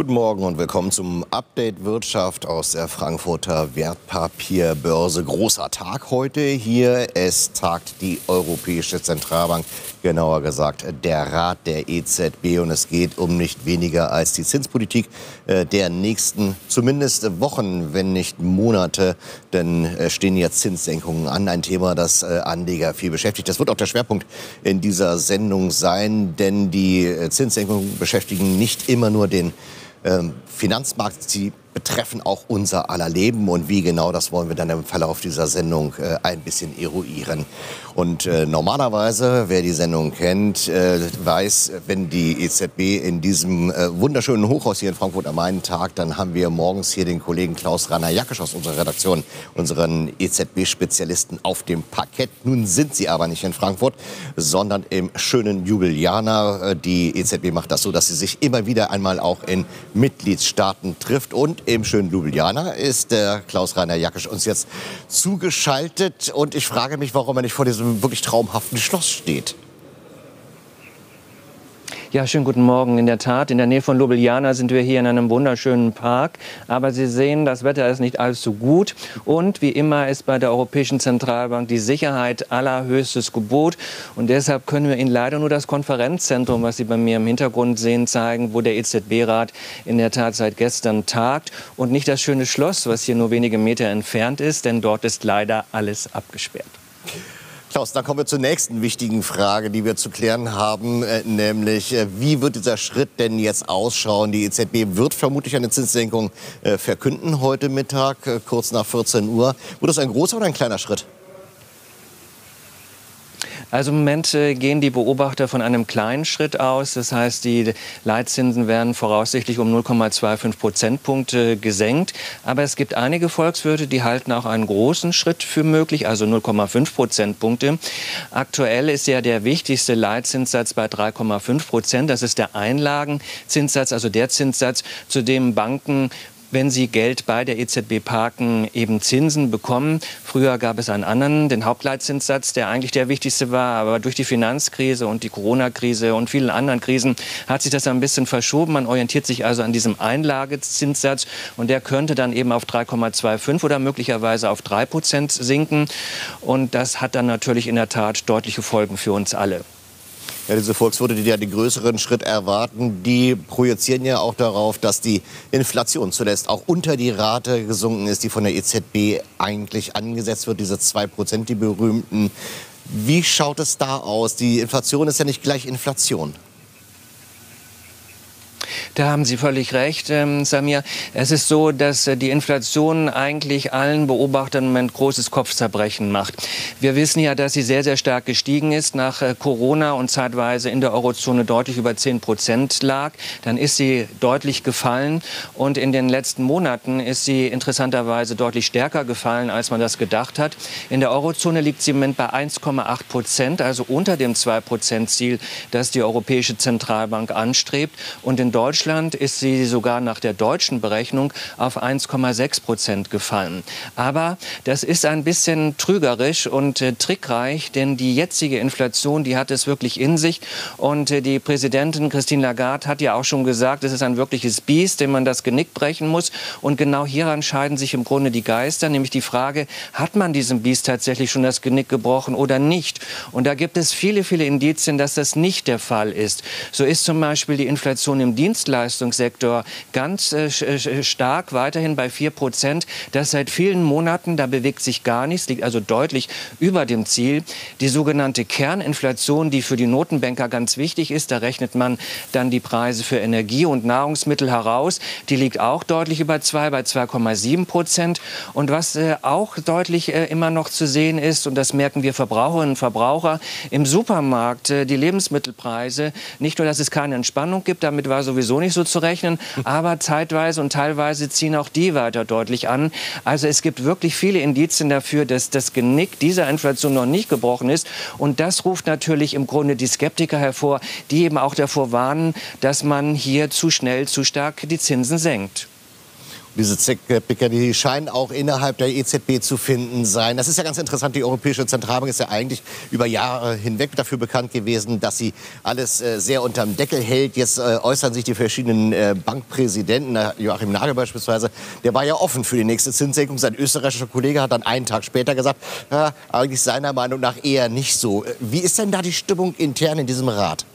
Guten Morgen und willkommen zum Update Wirtschaft aus der Frankfurter Wertpapierbörse. Großer Tag heute hier. Es tagt die Europäische Zentralbank, genauer gesagt der Rat der EZB. Und es geht um nicht weniger als die Zinspolitik äh, der nächsten zumindest Wochen, wenn nicht Monate. Denn äh, stehen jetzt Zinssenkungen an. Ein Thema, das äh, Anleger viel beschäftigt. Das wird auch der Schwerpunkt in dieser Sendung sein. Denn die Zinssenkungen beschäftigen nicht immer nur den Finanzmarkt, sie betreffen auch unser aller Leben. Und wie genau, das wollen wir dann im Verlauf dieser Sendung äh, ein bisschen eruieren. Und äh, normalerweise, wer die Sendung kennt, äh, weiß, wenn die EZB in diesem äh, wunderschönen Hochhaus hier in Frankfurt am Main tagt, dann haben wir morgens hier den Kollegen Klaus Rainer Jackisch aus unserer Redaktion, unseren EZB-Spezialisten auf dem Parkett. Nun sind sie aber nicht in Frankfurt, sondern im schönen Jubiliana. Äh, die EZB macht das so, dass sie sich immer wieder einmal auch in Mitgliedstaaten trifft und im schönen Ljubljana ist der Klaus-Rainer Jackisch uns jetzt zugeschaltet. Und ich frage mich, warum er nicht vor diesem wirklich traumhaften Schloss steht. Ja, schönen guten Morgen. In der Tat, in der Nähe von Ljubljana sind wir hier in einem wunderschönen Park. Aber Sie sehen, das Wetter ist nicht allzu gut. Und wie immer ist bei der Europäischen Zentralbank die Sicherheit allerhöchstes Gebot. Und deshalb können wir Ihnen leider nur das Konferenzzentrum, was Sie bei mir im Hintergrund sehen, zeigen, wo der EZB-Rat in der Tat seit gestern tagt. Und nicht das schöne Schloss, was hier nur wenige Meter entfernt ist, denn dort ist leider alles abgesperrt. Klaus, dann kommen wir zur nächsten wichtigen Frage, die wir zu klären haben, äh, nämlich äh, wie wird dieser Schritt denn jetzt ausschauen? Die EZB wird vermutlich eine Zinssenkung äh, verkünden heute Mittag, kurz nach 14 Uhr. Wird das ein großer oder ein kleiner Schritt? Also im Moment äh, gehen die Beobachter von einem kleinen Schritt aus. Das heißt, die Leitzinsen werden voraussichtlich um 0,25 Prozentpunkte gesenkt. Aber es gibt einige Volkswirte, die halten auch einen großen Schritt für möglich, also 0,5 Prozentpunkte. Aktuell ist ja der wichtigste Leitzinssatz bei 3,5 Prozent. Das ist der Einlagenzinssatz, also der Zinssatz, zu dem Banken wenn sie Geld bei der EZB parken, eben Zinsen bekommen. Früher gab es einen anderen, den Hauptleitzinssatz, der eigentlich der wichtigste war. Aber durch die Finanzkrise und die Corona-Krise und vielen anderen Krisen hat sich das ein bisschen verschoben. Man orientiert sich also an diesem Einlagezinssatz und der könnte dann eben auf 3,25 oder möglicherweise auf 3 Prozent sinken. Und das hat dann natürlich in der Tat deutliche Folgen für uns alle. Ja, diese Volkswirte, die ja den größeren Schritt erwarten, die projizieren ja auch darauf, dass die Inflation zuletzt auch unter die Rate gesunken ist, die von der EZB eigentlich angesetzt wird, diese 2 Prozent, die berühmten. Wie schaut es da aus? Die Inflation ist ja nicht gleich Inflation. Da haben Sie völlig recht, ähm, Samir. Es ist so, dass äh, die Inflation eigentlich allen Beobachtern im Moment großes Kopfzerbrechen macht. Wir wissen ja, dass sie sehr, sehr stark gestiegen ist nach äh, Corona und zeitweise in der Eurozone deutlich über 10 Prozent lag. Dann ist sie deutlich gefallen und in den letzten Monaten ist sie interessanterweise deutlich stärker gefallen, als man das gedacht hat. In der Eurozone liegt sie im Moment bei 1,8 Prozent, also unter dem 2 Prozent Ziel, das die Europäische Zentralbank anstrebt. Und in Deutschland ist sie sogar nach der deutschen Berechnung auf 1,6 Prozent gefallen. Aber das ist ein bisschen trügerisch und äh, trickreich, denn die jetzige Inflation, die hat es wirklich in sich. Und äh, die Präsidentin Christine Lagarde hat ja auch schon gesagt, es ist ein wirkliches Biest, dem man das Genick brechen muss. Und genau hieran scheiden sich im Grunde die Geister, nämlich die Frage, hat man diesem Biest tatsächlich schon das Genick gebrochen oder nicht? Und da gibt es viele, viele Indizien, dass das nicht der Fall ist. So ist zum Beispiel die Inflation im Dienstleistungssektor Dienstleistungssektor ganz äh, äh, stark, weiterhin bei 4 Prozent. Das seit vielen Monaten, da bewegt sich gar nichts, liegt also deutlich über dem Ziel. Die sogenannte Kerninflation, die für die Notenbanker ganz wichtig ist, da rechnet man dann die Preise für Energie und Nahrungsmittel heraus. Die liegt auch deutlich über 2, bei 2,7 Prozent. Und was äh, auch deutlich äh, immer noch zu sehen ist, und das merken wir Verbraucherinnen und Verbraucher, im Supermarkt äh, die Lebensmittelpreise, nicht nur, dass es keine Entspannung gibt, damit war sowieso nicht so zu rechnen, aber zeitweise und teilweise ziehen auch die weiter deutlich an. Also es gibt wirklich viele Indizien dafür, dass das Genick dieser Inflation noch nicht gebrochen ist. Und das ruft natürlich im Grunde die Skeptiker hervor, die eben auch davor warnen, dass man hier zu schnell, zu stark die Zinsen senkt. Diese Zickerbäcker, die scheinen auch innerhalb der EZB zu finden sein. Das ist ja ganz interessant. Die Europäische Zentralbank ist ja eigentlich über Jahre hinweg dafür bekannt gewesen, dass sie alles äh, sehr unterm Deckel hält. Jetzt äh, äußern sich die verschiedenen äh, Bankpräsidenten, Joachim Nagel beispielsweise, der war ja offen für die nächste Zinssenkung. Sein österreichischer Kollege hat dann einen Tag später gesagt, ja, eigentlich seiner Meinung nach eher nicht so. Wie ist denn da die Stimmung intern in diesem Rat?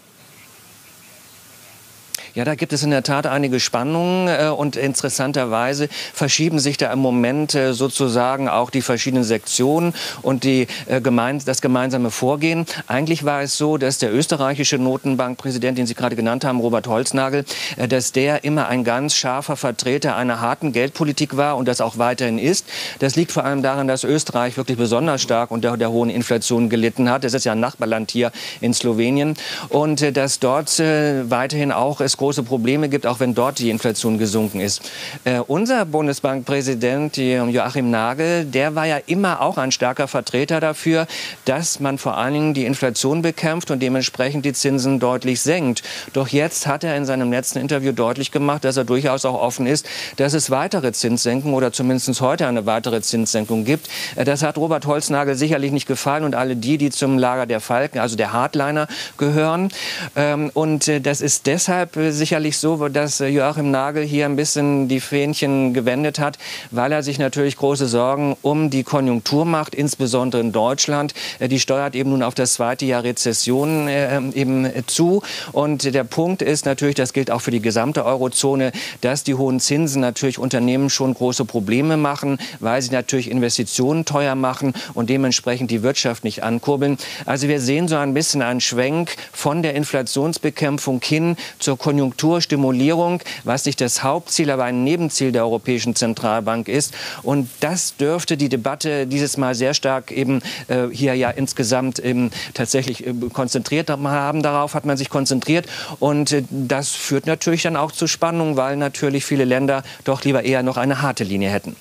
Ja, da gibt es in der Tat einige Spannungen äh, und interessanterweise verschieben sich da im Moment äh, sozusagen auch die verschiedenen Sektionen und die, äh, gemein, das gemeinsame Vorgehen. Eigentlich war es so, dass der österreichische Notenbankpräsident, den Sie gerade genannt haben, Robert Holznagel, äh, dass der immer ein ganz scharfer Vertreter einer harten Geldpolitik war und das auch weiterhin ist. Das liegt vor allem daran, dass Österreich wirklich besonders stark unter der hohen Inflation gelitten hat. Das ist ja ein Nachbarland hier in Slowenien und äh, dass dort weiterhin auch es große Probleme gibt, auch wenn dort die Inflation gesunken ist. Äh, unser Bundesbankpräsident Joachim Nagel, der war ja immer auch ein starker Vertreter dafür, dass man vor allen Dingen die Inflation bekämpft und dementsprechend die Zinsen deutlich senkt. Doch jetzt hat er in seinem letzten Interview deutlich gemacht, dass er durchaus auch offen ist, dass es weitere Zinssenkungen oder zumindest heute eine weitere Zinssenkung gibt. Äh, das hat Robert Holznagel sicherlich nicht gefallen und alle die, die zum Lager der Falken, also der Hardliner, gehören. Ähm, und äh, das ist deshalb sicherlich so, dass äh, Joachim Nagel hier ein bisschen die Fähnchen gewendet hat, weil er sich natürlich große Sorgen um die Konjunktur macht, insbesondere in Deutschland. Äh, die steuert eben nun auf das zweite Jahr Rezession äh, eben zu. Und der Punkt ist natürlich, das gilt auch für die gesamte Eurozone, dass die hohen Zinsen natürlich Unternehmen schon große Probleme machen, weil sie natürlich Investitionen teuer machen und dementsprechend die Wirtschaft nicht ankurbeln. Also wir sehen so ein bisschen einen Schwenk von der Inflationsbekämpfung hin zur Konjunktur Konjunkturstimulierung, was nicht das Hauptziel, aber ein Nebenziel der Europäischen Zentralbank ist. Und das dürfte die Debatte dieses Mal sehr stark eben äh, hier ja insgesamt eben tatsächlich äh, konzentriert haben. Darauf hat man sich konzentriert. Und äh, das führt natürlich dann auch zu Spannungen, weil natürlich viele Länder doch lieber eher noch eine harte Linie hätten.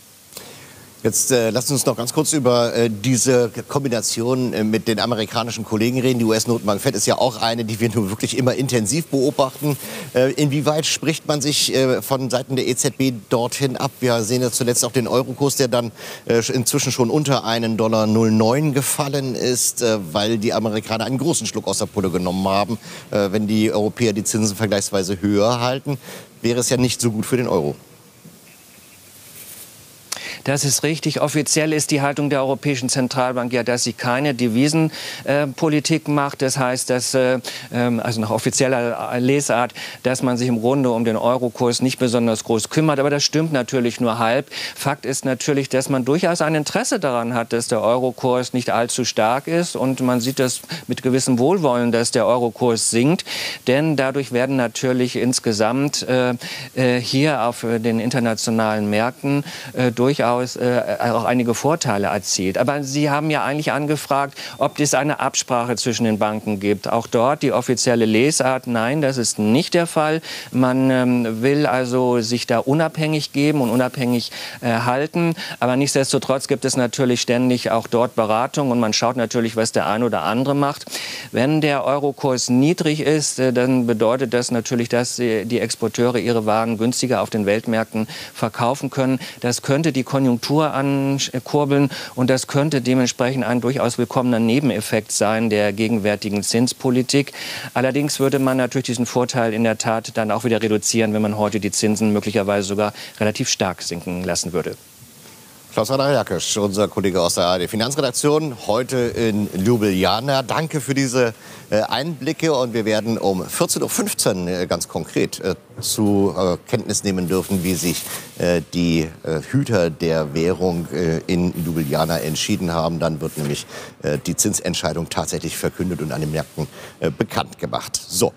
Jetzt äh, lasst uns noch ganz kurz über äh, diese Kombination äh, mit den amerikanischen Kollegen reden. Die US-Notenbank Fed ist ja auch eine, die wir nun wirklich immer intensiv beobachten. Äh, inwieweit spricht man sich äh, von Seiten der EZB dorthin ab? Wir sehen ja zuletzt auch den Eurokurs, der dann äh, inzwischen schon unter einen Dollar 09 gefallen ist, weil die Amerikaner einen großen Schluck aus der Pulle genommen haben. wenn die Europäer die Zinsen vergleichsweise höher halten, wäre es ja nicht so gut für den Euro. Das ist richtig. Offiziell ist die Haltung der Europäischen Zentralbank ja, dass sie keine Devisenpolitik äh, macht. Das heißt, dass, äh, ähm, also nach offizieller Lesart, dass man sich im Grunde um den Eurokurs nicht besonders groß kümmert. Aber das stimmt natürlich nur halb. Fakt ist natürlich, dass man durchaus ein Interesse daran hat, dass der Eurokurs nicht allzu stark ist. Und man sieht das mit gewissem Wohlwollen, dass der Eurokurs sinkt. Denn dadurch werden natürlich insgesamt äh, äh hier auf den internationalen Märkten äh, durchaus durchaus äh, auch einige Vorteile erzielt. Aber Sie haben ja eigentlich angefragt, ob es eine Absprache zwischen den Banken gibt. Auch dort die offizielle Lesart, nein, das ist nicht der Fall. Man ähm, will also sich da unabhängig geben und unabhängig äh, halten. Aber nichtsdestotrotz gibt es natürlich ständig auch dort Beratung und man schaut natürlich, was der eine oder andere macht. Wenn der Eurokurs niedrig ist, äh, dann bedeutet das natürlich, dass die Exporteure ihre Waren günstiger auf den Weltmärkten verkaufen können. Das könnte die Konjunktur ankurbeln und das könnte dementsprechend ein durchaus willkommener Nebeneffekt sein der gegenwärtigen Zinspolitik. Allerdings würde man natürlich diesen Vorteil in der Tat dann auch wieder reduzieren, wenn man heute die Zinsen möglicherweise sogar relativ stark sinken lassen würde. Klaus-Rainer Jakisch, unser Kollege aus der ARD Finanzredaktion, heute in Ljubljana. Danke für diese äh, Einblicke und wir werden um 14.15 Uhr äh, ganz konkret äh, zu Kenntnis nehmen dürfen, wie sich die Hüter der Währung in Ljubljana entschieden haben. Dann wird nämlich die Zinsentscheidung tatsächlich verkündet und an den Märkten bekannt gemacht. So.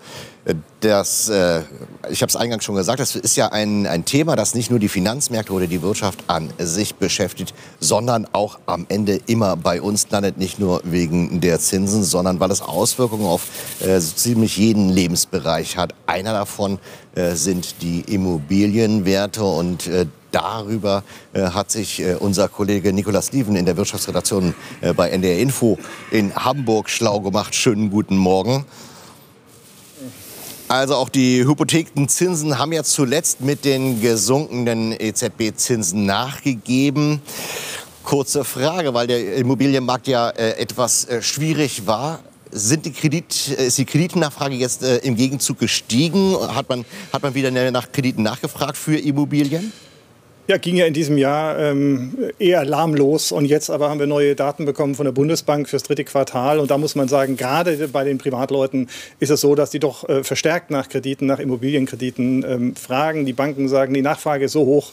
Das, äh, ich habe es eingangs schon gesagt, das ist ja ein, ein Thema, das nicht nur die Finanzmärkte oder die Wirtschaft an sich beschäftigt, sondern auch am Ende immer bei uns landet, nicht nur wegen der Zinsen, sondern weil es Auswirkungen auf äh, so ziemlich jeden Lebensbereich hat. Einer davon äh, sind die Immobilienwerte und äh, Darüber äh, hat sich äh, unser Kollege Nicolas Lieven in der Wirtschaftsredaktion äh, bei NDR Info in Hamburg schlau gemacht. Schönen guten Morgen. Also auch die Hypothekenzinsen haben ja zuletzt mit den gesunkenen EZB-Zinsen nachgegeben. Kurze Frage, weil der Immobilienmarkt ja äh, etwas äh, schwierig war. Sind die Kredit, äh, ist die Kreditnachfrage jetzt äh, im Gegenzug gestiegen? Hat man, hat man wieder nach Krediten nachgefragt für Immobilien? Ja, ging ja in diesem Jahr ähm, eher lahmlos. Und jetzt aber haben wir neue Daten bekommen von der Bundesbank fürs dritte Quartal. Und da muss man sagen, gerade bei den Privatleuten ist es so, dass die doch äh, verstärkt nach Krediten, nach Immobilienkrediten ähm, fragen. Die Banken sagen, die Nachfrage ist so hoch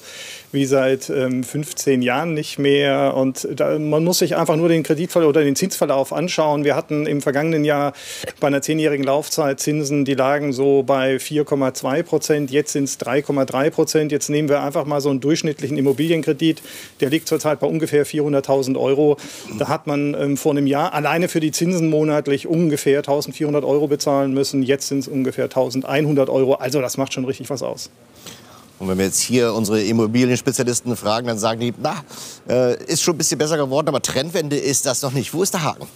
wie seit ähm, 15 Jahren nicht mehr. Und da, man muss sich einfach nur den Kreditverlauf oder den Zinsverlauf anschauen. Wir hatten im vergangenen Jahr bei einer zehnjährigen Laufzeit Zinsen, die lagen so bei 4,2 Prozent. Jetzt sind es 3,3 Prozent. Jetzt nehmen wir einfach mal so einen Durchschnitt durchschnittlichen Immobilienkredit, der liegt zurzeit bei ungefähr 400.000 Euro. Da hat man ähm, vor einem Jahr alleine für die Zinsen monatlich ungefähr 1.400 Euro bezahlen müssen. Jetzt sind es ungefähr 1.100 Euro. Also das macht schon richtig was aus. Und wenn wir jetzt hier unsere Immobilienspezialisten fragen, dann sagen die, na, äh, ist schon ein bisschen besser geworden, aber Trendwende ist das noch nicht. Wo ist der Haken?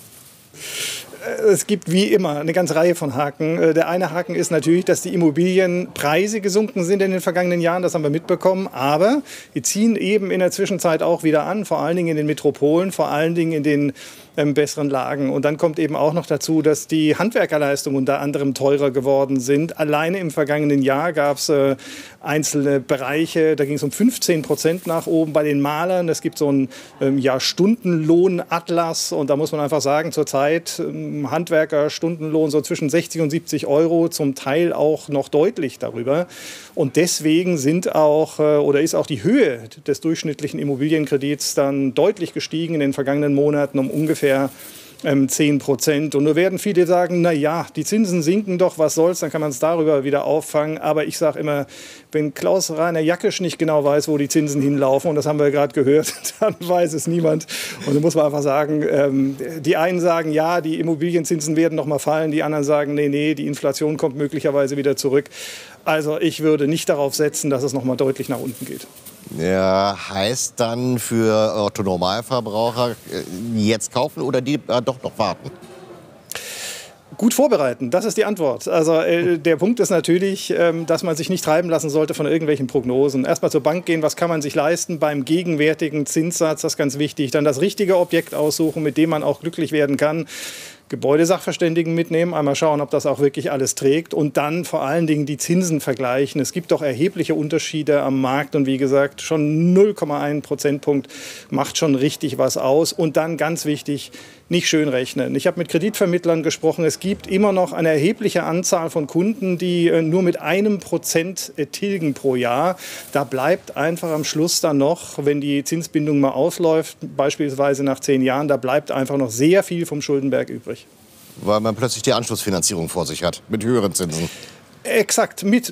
Äh, es gibt wie immer eine ganze Reihe von Haken. Äh, der eine Haken ist natürlich, dass die Immobilienpreise gesunken sind in den vergangenen Jahren. Das haben wir mitbekommen. Aber die ziehen eben in der Zwischenzeit auch wieder an, vor allen Dingen in den Metropolen, vor allen Dingen in den ähm, besseren Lagen. Und dann kommt eben auch noch dazu, dass die Handwerkerleistungen unter anderem teurer geworden sind. Alleine im vergangenen Jahr gab es äh, einzelne Bereiche, da ging es um 15 Prozent nach oben bei den Malern. Es gibt so einen ähm, ja, Stundenlohnatlas und da muss man einfach sagen, zurzeit ähm, Handwerker Stundenlohn so zwischen 60 und 70 Euro, zum Teil auch noch deutlich darüber. Und deswegen sind auch äh, oder ist auch die Höhe des durchschnittlichen Immobilienkredits dann deutlich gestiegen in den vergangenen Monaten um ungefähr ungefähr ähm, 10 Prozent. Und nur werden viele sagen, na ja, die Zinsen sinken doch, was soll's, dann kann man es darüber wieder auffangen. Aber ich sage immer, wenn Klaus Rainer Jackisch nicht genau weiß, wo die Zinsen hinlaufen, und das haben wir gerade gehört, dann weiß es niemand. Und da muss man einfach sagen, ähm, die einen sagen, ja, die Immobilienzinsen werden noch mal fallen, die anderen sagen, nee, nee, die Inflation kommt möglicherweise wieder zurück. Also ich würde nicht darauf setzen, dass es noch mal deutlich nach unten geht. Ja, heißt dann für Otto Normalverbraucher äh, jetzt kaufen oder die äh, doch noch warten? Gut vorbereiten, das ist die Antwort. Also äh, der Punkt ist natürlich, ähm, dass man sich nicht treiben lassen sollte von irgendwelchen Prognosen. Erstmal zur Bank gehen, was kann man sich leisten beim gegenwärtigen Zinssatz, das ist ganz wichtig. Dann das richtige Objekt aussuchen, mit dem man auch glücklich werden kann. Gebäudesachverständigen mitnehmen, einmal schauen, ob das auch wirklich alles trägt und dann vor allen Dingen die Zinsen vergleichen. Es gibt doch erhebliche Unterschiede am Markt und wie gesagt, schon 0,1 Prozentpunkt macht schon richtig was aus. Und dann ganz wichtig, nicht schön rechnen. Ich habe mit Kreditvermittlern gesprochen. Es gibt immer noch eine erhebliche Anzahl von Kunden, die äh, nur mit einem Prozent äh, tilgen pro Jahr. Da bleibt einfach am Schluss dann noch, wenn die Zinsbindung mal ausläuft, beispielsweise nach zehn Jahren, da bleibt einfach noch sehr viel vom Schuldenberg übrig weil man plötzlich die Anschlussfinanzierung vor sich hat mit höheren Zinsen. Exakt, mit,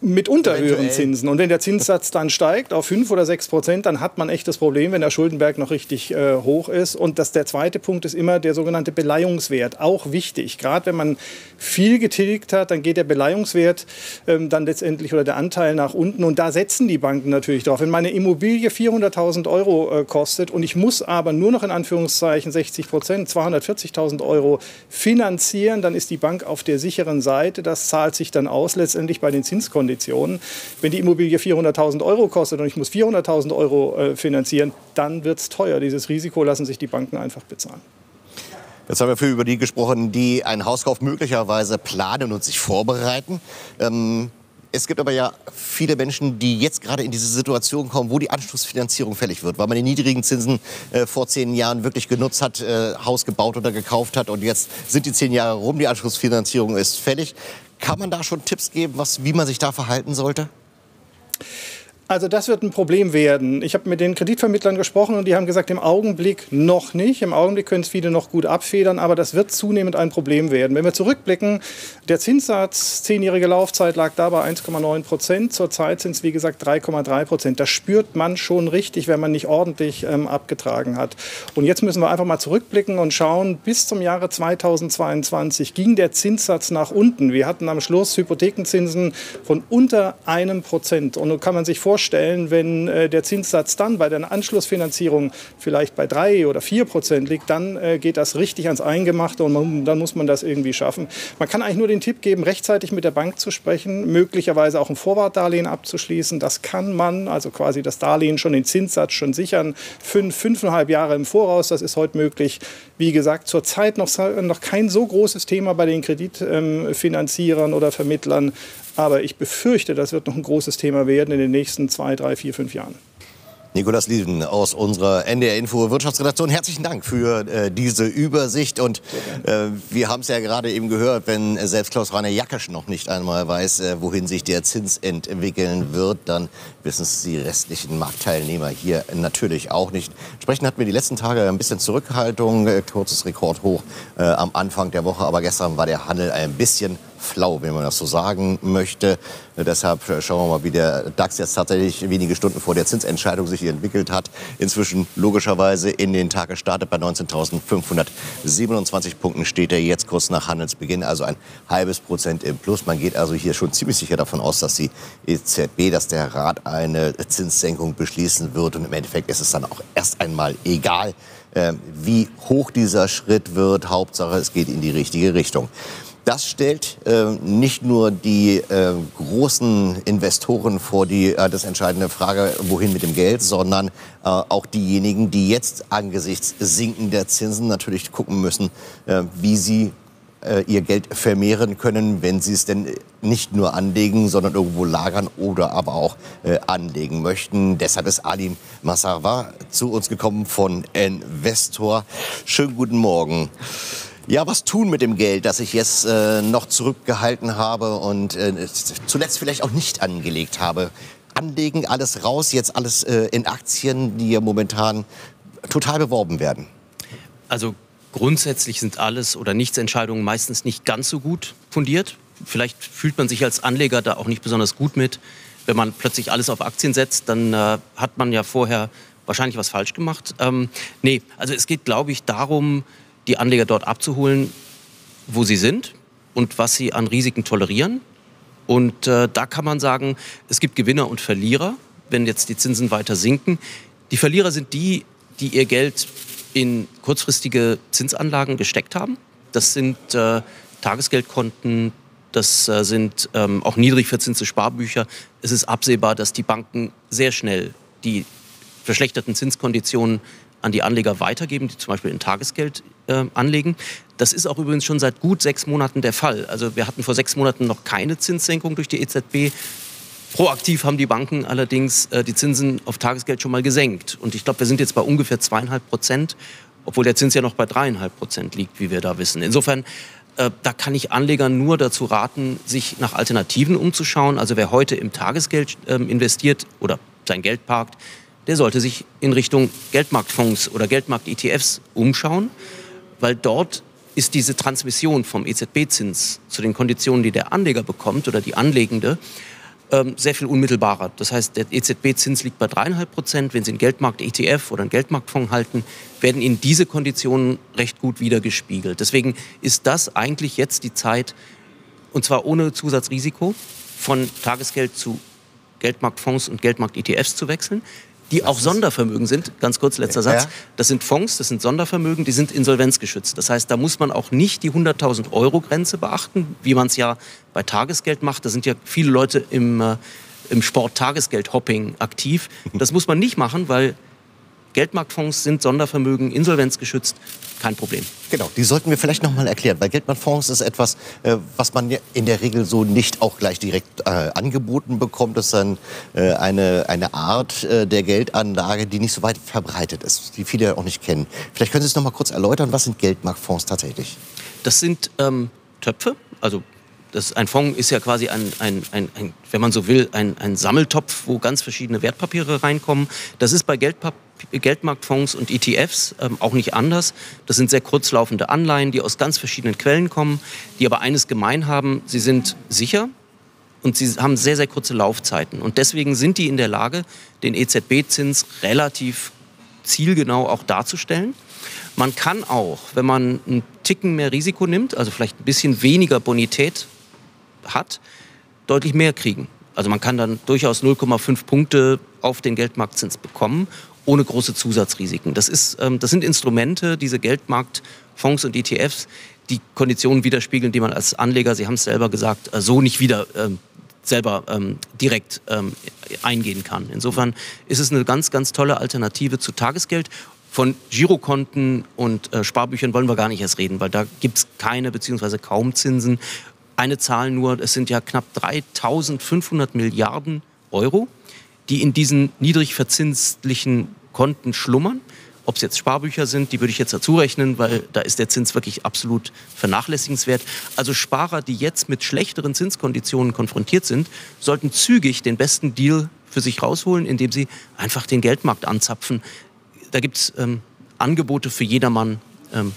mitunter höheren Zinsen. Und wenn der Zinssatz dann steigt auf 5 oder 6 Prozent, dann hat man echt das Problem, wenn der Schuldenberg noch richtig äh, hoch ist. Und das, der zweite Punkt ist immer der sogenannte Beleihungswert. Auch wichtig. Gerade wenn man viel getilgt hat, dann geht der Beleihungswert ähm, dann letztendlich oder der Anteil nach unten. Und da setzen die Banken natürlich drauf. Wenn meine Immobilie 400.000 Euro äh, kostet und ich muss aber nur noch in Anführungszeichen 60 Prozent, 240.000 Euro finanzieren, dann ist die Bank auf der sicheren Seite. Das zahlt sich dann aus letztendlich bei den Zinskonditionen. Wenn die Immobilie 400.000 Euro kostet und ich muss 400.000 Euro äh, finanzieren, dann wird es teuer. Dieses Risiko lassen sich die Banken einfach bezahlen. Jetzt haben wir viel über die gesprochen, die einen Hauskauf möglicherweise planen und sich vorbereiten. Ähm es gibt aber ja viele Menschen, die jetzt gerade in diese Situation kommen, wo die Anschlussfinanzierung fällig wird, weil man die niedrigen Zinsen äh, vor zehn Jahren wirklich genutzt hat, äh, Haus gebaut oder gekauft hat und jetzt sind die zehn Jahre rum, die Anschlussfinanzierung ist fällig. Kann man da schon Tipps geben, was, wie man sich da verhalten sollte? Also das wird ein Problem werden. Ich habe mit den Kreditvermittlern gesprochen und die haben gesagt, im Augenblick noch nicht. Im Augenblick können es viele noch gut abfedern, aber das wird zunehmend ein Problem werden. Wenn wir zurückblicken, der Zinssatz, zehnjährige Laufzeit lag da bei 1,9 Prozent. Zurzeit sind es, wie gesagt, 3,3 Prozent. Das spürt man schon richtig, wenn man nicht ordentlich ähm, abgetragen hat. Und jetzt müssen wir einfach mal zurückblicken und schauen, bis zum Jahre 2022 ging der Zinssatz nach unten. Wir hatten am Schluss Hypothekenzinsen von unter einem Prozent. Und nun kann man sich vorstellen, vorstellen, wenn äh, der Zinssatz dann bei der Anschlussfinanzierung vielleicht bei drei oder vier Prozent liegt, dann äh, geht das richtig ans Eingemachte und man, dann muss man das irgendwie schaffen. Man kann eigentlich nur den Tipp geben, rechtzeitig mit der Bank zu sprechen, möglicherweise auch ein Vorwartdarlehen abzuschließen. Das kann man, also quasi das Darlehen schon den Zinssatz schon sichern, fünf, fünfeinhalb Jahre im Voraus. Das ist heute möglich. Wie gesagt, zurzeit noch, noch kein so großes Thema bei den Kreditfinanzierern oder Vermittlern. Aber ich befürchte, das wird noch ein großes Thema werden in den nächsten zwei, drei, vier, fünf Jahren. Nikolas Lieden aus unserer NDR Info Wirtschaftsredaktion. Herzlichen Dank für äh, diese Übersicht. Und äh, wir haben es ja gerade eben gehört, wenn selbst Klaus-Rainer Jackesch noch nicht einmal weiß, äh, wohin sich der Zins entwickeln wird, dann wissen es die restlichen Marktteilnehmer hier natürlich auch nicht. Entsprechend hatten wir die letzten Tage ein bisschen Zurückhaltung, äh, kurzes Rekordhoch äh, am Anfang der Woche. Aber gestern war der Handel ein bisschen flau, wenn man das so sagen möchte. Deshalb schauen wir mal, wie der DAX jetzt tatsächlich wenige Stunden vor der Zinsentscheidung sich entwickelt hat. Inzwischen logischerweise in den Tag gestartet bei 19.527 Punkten steht er jetzt kurz nach Handelsbeginn, also ein halbes Prozent im Plus. Man geht also hier schon ziemlich sicher davon aus, dass die EZB, dass der Rat eine Zinssenkung beschließen wird. Und im Endeffekt ist es dann auch erst einmal egal, äh, wie hoch dieser Schritt wird. Hauptsache, es geht in die richtige Richtung. Das stellt äh, nicht nur die äh, großen Investoren vor die äh, das entscheidende Frage, wohin mit dem Geld, sondern äh, auch diejenigen, die jetzt angesichts sinkender Zinsen natürlich gucken müssen, äh, wie sie äh, ihr Geld vermehren können, wenn sie es denn nicht nur anlegen, sondern irgendwo lagern oder aber auch anlegen möchten. Deshalb ist Alim Massarwa zu uns gekommen von Investor. Schönen guten Morgen. Ja, was tun mit dem Geld, das ich jetzt äh, noch zurückgehalten habe und äh, zuletzt vielleicht auch nicht angelegt habe? Anlegen, alles raus, jetzt alles äh, in Aktien, die ja momentan total beworben werden. Also grundsätzlich sind alles oder nichts Entscheidungen meistens nicht ganz so gut fundiert. Vielleicht fühlt man sich als Anleger da auch nicht besonders gut mit. Wenn man plötzlich alles auf Aktien setzt, dann äh, hat man ja vorher wahrscheinlich was falsch gemacht. Ähm, nee, also es geht, glaube ich, darum, die Anleger dort abzuholen, wo sie sind und was sie an Risiken tolerieren. Und äh, da kann man sagen, es gibt Gewinner und Verlierer, wenn jetzt die Zinsen weiter sinken. Die Verlierer sind die, die ihr Geld in kurzfristige Zinsanlagen gesteckt haben. Das sind äh, Tagesgeldkonten, das äh, sind ähm, auch niedrig verzinste Sparbücher. Es ist absehbar, dass die Banken sehr schnell die verschlechterten Zinskonditionen an die Anleger weitergeben, die zum Beispiel in Tagesgeld äh, anlegen. Das ist auch übrigens schon seit gut sechs Monaten der Fall. Also wir hatten vor sechs Monaten noch keine Zinssenkung durch die EZB. Proaktiv haben die Banken allerdings äh, die Zinsen auf Tagesgeld schon mal gesenkt. Und ich glaube, wir sind jetzt bei ungefähr zweieinhalb Prozent, obwohl der Zins ja noch bei dreieinhalb Prozent liegt, wie wir da wissen. Insofern, äh, da kann ich Anlegern nur dazu raten, sich nach Alternativen umzuschauen. Also wer heute im Tagesgeld ähm, investiert oder sein Geld parkt, der sollte sich in Richtung Geldmarktfonds oder Geldmarkt-ETFs umschauen, weil dort ist diese Transmission vom EZB-Zins zu den Konditionen, die der Anleger bekommt oder die Anlegende, ähm, sehr viel unmittelbarer. Das heißt, der EZB-Zins liegt bei dreieinhalb Prozent. Wenn Sie einen Geldmarkt-ETF oder einen Geldmarktfonds halten, werden Ihnen diese Konditionen recht gut wiedergespiegelt. Deswegen ist das eigentlich jetzt die Zeit, und zwar ohne Zusatzrisiko, von Tagesgeld zu Geldmarktfonds und Geldmarkt-ETFs zu wechseln die auch Sondervermögen sind. Ganz kurz, letzter Satz. Das sind Fonds, das sind Sondervermögen, die sind insolvenzgeschützt. Das heißt, da muss man auch nicht die 100.000 Euro Grenze beachten, wie man es ja bei Tagesgeld macht. Da sind ja viele Leute im, äh, im Sport Tagesgeld-Hopping aktiv. Das muss man nicht machen, weil Geldmarktfonds sind Sondervermögen, insolvenzgeschützt, kein Problem. Genau, die sollten wir vielleicht noch mal erklären, weil Geldmarktfonds ist etwas, äh, was man in der Regel so nicht auch gleich direkt äh, angeboten bekommt. Das ist dann äh, eine, eine Art äh, der Geldanlage, die nicht so weit verbreitet ist, die viele auch nicht kennen. Vielleicht können Sie es noch mal kurz erläutern, was sind Geldmarktfonds tatsächlich? Das sind ähm, Töpfe, also das, ein Fonds ist ja quasi ein, ein, ein, ein wenn man so will, ein, ein Sammeltopf, wo ganz verschiedene Wertpapiere reinkommen. Das ist bei Geldpap Geldmarktfonds und ETFs ähm, auch nicht anders. Das sind sehr kurzlaufende Anleihen, die aus ganz verschiedenen Quellen kommen, die aber eines gemein haben, sie sind sicher und sie haben sehr, sehr kurze Laufzeiten. Und deswegen sind die in der Lage, den EZB-Zins relativ zielgenau auch darzustellen. Man kann auch, wenn man einen Ticken mehr Risiko nimmt, also vielleicht ein bisschen weniger Bonität hat, deutlich mehr kriegen. Also man kann dann durchaus 0,5 Punkte auf den Geldmarktzins bekommen, ohne große Zusatzrisiken. Das, ist, ähm, das sind Instrumente, diese Geldmarktfonds und ETFs, die Konditionen widerspiegeln, die man als Anleger, Sie haben es selber gesagt, äh, so nicht wieder ähm, selber ähm, direkt ähm, eingehen kann. Insofern ist es eine ganz, ganz tolle Alternative zu Tagesgeld. Von Girokonten und äh, Sparbüchern wollen wir gar nicht erst reden, weil da gibt es keine bzw. kaum Zinsen. Eine Zahl nur, es sind ja knapp 3500 Milliarden Euro, die in diesen niedrig verzinslichen Konten schlummern. Ob es jetzt Sparbücher sind, die würde ich jetzt dazu rechnen, weil da ist der Zins wirklich absolut vernachlässigenswert. Also Sparer, die jetzt mit schlechteren Zinskonditionen konfrontiert sind, sollten zügig den besten Deal für sich rausholen, indem sie einfach den Geldmarkt anzapfen. Da gibt es ähm, Angebote für jedermann. Ähm.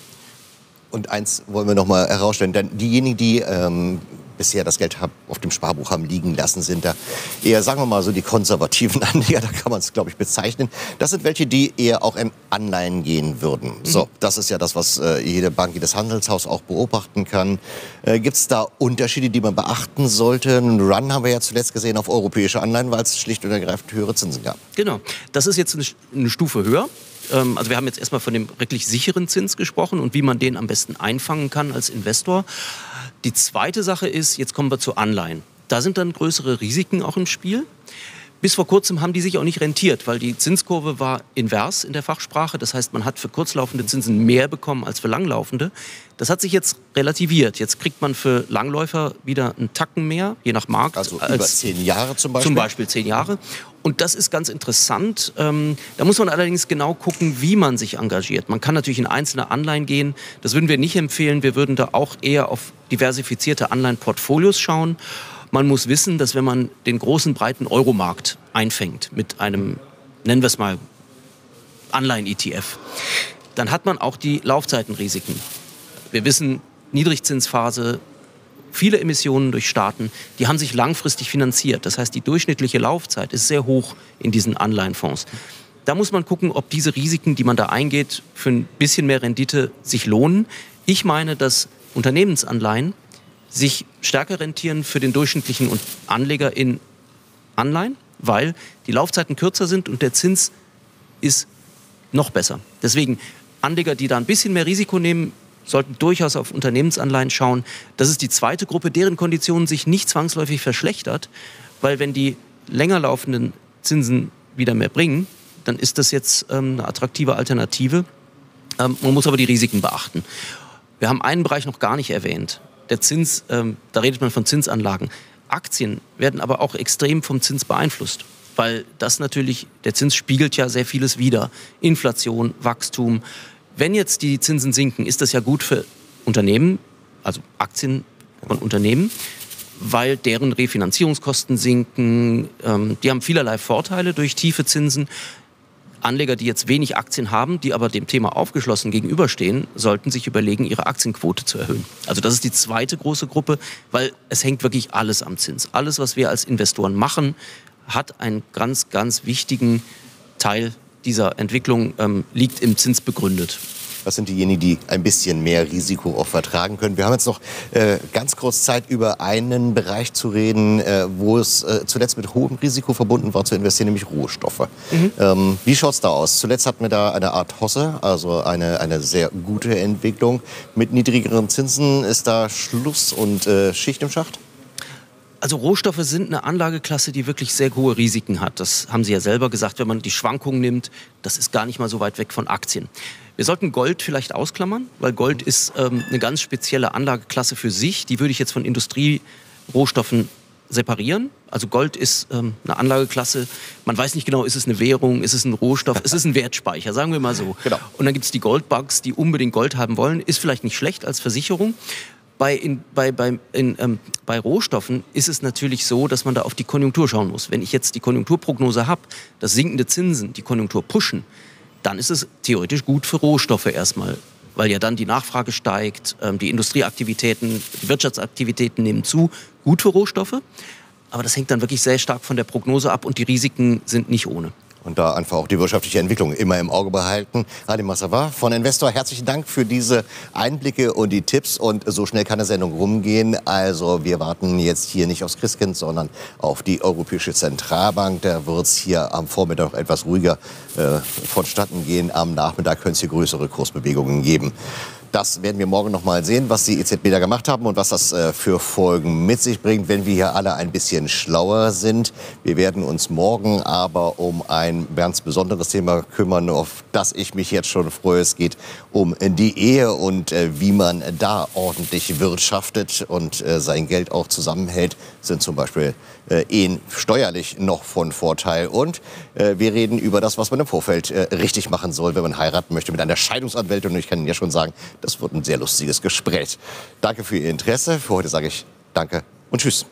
Und eins wollen wir noch mal herausstellen, denn diejenigen, die ähm, bisher das Geld auf dem Sparbuch haben liegen lassen, sind da eher, sagen wir mal so, die konservativen Anleger, da kann man es, glaube ich, bezeichnen. Das sind welche, die eher auch in Anleihen gehen würden. Mhm. So, das ist ja das, was äh, jede Bank, jedes Handelshaus auch beobachten kann. Äh, Gibt es da Unterschiede, die man beachten sollte? Einen Run haben wir ja zuletzt gesehen auf europäische Anleihen, weil es schlicht und ergreifend höhere Zinsen gab. Genau, das ist jetzt eine, eine Stufe höher. Ähm, also wir haben jetzt erstmal von dem wirklich sicheren Zins gesprochen und wie man den am besten einfangen kann als Investor. Die zweite Sache ist, jetzt kommen wir zu Anleihen. Da sind dann größere Risiken auch im Spiel. Bis vor kurzem haben die sich auch nicht rentiert, weil die Zinskurve war invers in der Fachsprache. Das heißt, man hat für kurzlaufende Zinsen mehr bekommen als für langlaufende. Das hat sich jetzt relativiert. Jetzt kriegt man für Langläufer wieder einen Tacken mehr, je nach Markt. Also über zehn Jahre zum Beispiel? Zum Beispiel zehn Jahre. Und das ist ganz interessant. Ähm, da muss man allerdings genau gucken, wie man sich engagiert. Man kann natürlich in einzelne Anleihen gehen. Das würden wir nicht empfehlen. Wir würden da auch eher auf diversifizierte Anleihenportfolios schauen. Man muss wissen, dass wenn man den großen, breiten Euromarkt einfängt mit einem, nennen wir es mal, Anleihen-ETF, dann hat man auch die Laufzeitenrisiken. Wir wissen, Niedrigzinsphase, viele Emissionen durch Staaten, die haben sich langfristig finanziert. Das heißt, die durchschnittliche Laufzeit ist sehr hoch in diesen Anleihenfonds. Da muss man gucken, ob diese Risiken, die man da eingeht, für ein bisschen mehr Rendite sich lohnen. Ich meine, dass Unternehmensanleihen sich stärker rentieren für den durchschnittlichen Anleger in Anleihen, weil die Laufzeiten kürzer sind und der Zins ist noch besser. Deswegen Anleger, die da ein bisschen mehr Risiko nehmen, sollten durchaus auf Unternehmensanleihen schauen. Das ist die zweite Gruppe, deren Konditionen sich nicht zwangsläufig verschlechtert, weil wenn die länger laufenden Zinsen wieder mehr bringen, dann ist das jetzt ähm, eine attraktive Alternative. Ähm, man muss aber die Risiken beachten. Wir haben einen Bereich noch gar nicht erwähnt der Zins, ähm, da redet man von Zinsanlagen. Aktien werden aber auch extrem vom Zins beeinflusst, weil das natürlich, der Zins spiegelt ja sehr vieles wider. Inflation, Wachstum. Wenn jetzt die Zinsen sinken, ist das ja gut für Unternehmen, also Aktien von Unternehmen, weil deren Refinanzierungskosten sinken. Ähm, die haben vielerlei Vorteile durch tiefe Zinsen. Anleger, die jetzt wenig Aktien haben, die aber dem Thema aufgeschlossen gegenüberstehen, sollten sich überlegen, ihre Aktienquote zu erhöhen. Also das ist die zweite große Gruppe, weil es hängt wirklich alles am Zins. Alles, was wir als Investoren machen, hat einen ganz, ganz wichtigen Teil dieser Entwicklung, ähm, liegt im Zins begründet. Das sind diejenigen, die ein bisschen mehr Risiko auch vertragen können. Wir haben jetzt noch äh, ganz kurz Zeit, über einen Bereich zu reden, äh, wo es äh, zuletzt mit hohem Risiko verbunden war, zu investieren, nämlich Rohstoffe. Mhm. Ähm, wie schaut es da aus? Zuletzt hatten wir da eine Art Hosse, also eine, eine sehr gute Entwicklung. Mit niedrigeren Zinsen ist da Schluss und äh, Schicht im Schacht? Also Rohstoffe sind eine Anlageklasse, die wirklich sehr hohe Risiken hat. Das haben Sie ja selber gesagt, wenn man die Schwankungen nimmt, das ist gar nicht mal so weit weg von Aktien. Wir sollten Gold vielleicht ausklammern, weil Gold ist ähm, eine ganz spezielle Anlageklasse für sich. Die würde ich jetzt von Industrierohstoffen separieren. Also Gold ist ähm, eine Anlageklasse. Man weiß nicht genau, ist es eine Währung, ist es ein Rohstoff, ist es ein Wertspeicher, sagen wir mal so. Genau. Und dann gibt es die Goldbugs, die unbedingt Gold haben wollen. Ist vielleicht nicht schlecht als Versicherung. Bei, in, bei, bei, in, ähm, bei Rohstoffen ist es natürlich so, dass man da auf die Konjunktur schauen muss. Wenn ich jetzt die Konjunkturprognose habe, dass sinkende Zinsen die Konjunktur pushen, dann ist es theoretisch gut für Rohstoffe erstmal, weil ja dann die Nachfrage steigt, ähm, die Industrieaktivitäten, die Wirtschaftsaktivitäten nehmen zu, gut für Rohstoffe. Aber das hängt dann wirklich sehr stark von der Prognose ab und die Risiken sind nicht ohne. Und da einfach auch die wirtschaftliche Entwicklung immer im Auge behalten. Adi Massawa von Investor, herzlichen Dank für diese Einblicke und die Tipps. Und so schnell kann eine Sendung rumgehen. Also wir warten jetzt hier nicht aufs Christkind, sondern auf die Europäische Zentralbank. Da wird es hier am Vormittag etwas ruhiger äh, vonstatten gehen. Am Nachmittag können es hier größere Kursbewegungen geben. Das werden wir morgen noch mal sehen, was die EZB da gemacht haben und was das äh, für Folgen mit sich bringt, wenn wir hier alle ein bisschen schlauer sind. Wir werden uns morgen aber um ein ganz besonderes Thema kümmern, auf das ich mich jetzt schon freue. Es geht um die Ehe und äh, wie man da ordentlich wirtschaftet und äh, sein Geld auch zusammenhält, sind zum Beispiel äh, Ehen steuerlich noch von Vorteil. Und äh, wir reden über das, was man im Vorfeld äh, richtig machen soll, wenn man heiraten möchte mit einer Scheidungsanwältin. Und ich kann Ihnen ja schon sagen, das wird ein sehr lustiges Gespräch. Danke für Ihr Interesse. Für heute sage ich Danke und Tschüss.